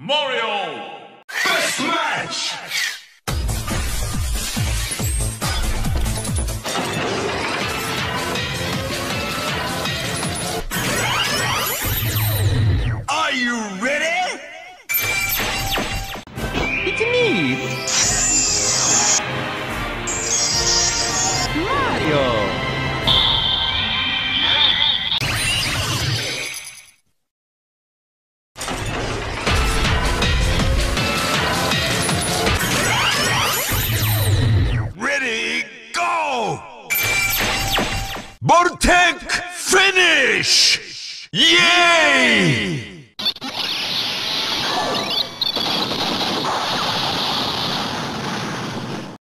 Mario! First match! Are you ready? It's me! Go! Vortec finish! Yay!